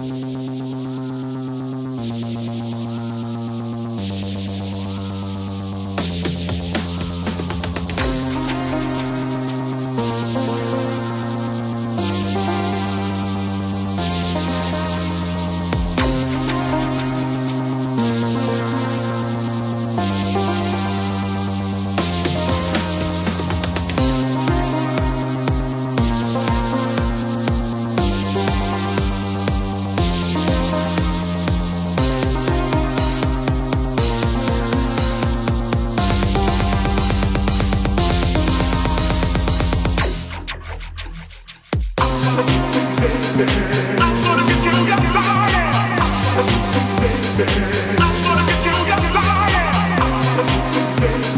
Podcast.